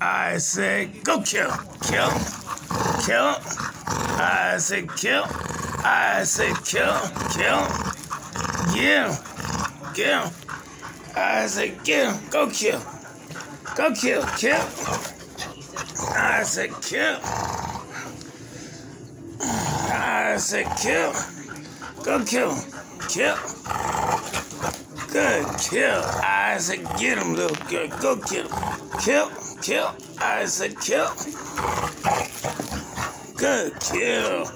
I said, go kill. Kill. Kill. I said, kill. I said, kill. Kill. Yeah. Kill. I said, kill. Go kill. Go kill. Kill. I said, kill. I said, kill. Go kill. Kill. Kill. I said, get him, little girl. Go kill him. Kill. Kill. I said, kill. Good kill.